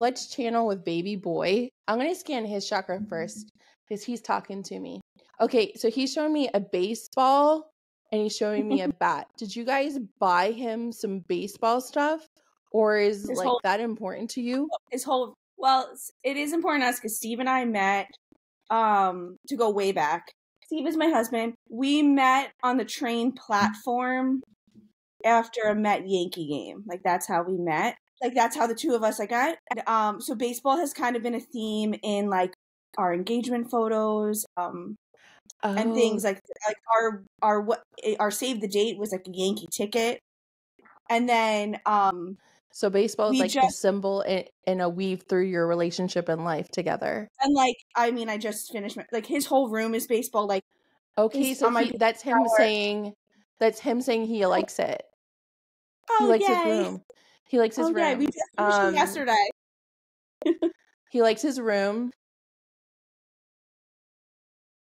let's channel with baby boy. I'm gonna scan his chakra first because he's talking to me. Okay, so he's showing me a baseball and he's showing me a bat. Did you guys buy him some baseball stuff? Or is His like whole- that important to you? his whole well it is important to us because steve and i met um to go way back steve is my husband we met on the train platform after a met yankee game like that's how we met like that's how the two of us like got and, um so baseball has kind of been a theme in like our engagement photos um and things Oh, like like our our what our save the date was like a yankee ticket and then um So baseball is like just- symbol in, in a weave through your relationship and life together. and like i mean i just finished my, like his whole room is baseball like Okay, so he, that's him saying that's him saying he likes it. oh he likes yay. his room. He likes his oh room. yeah we it Um, yesterday He likes his room.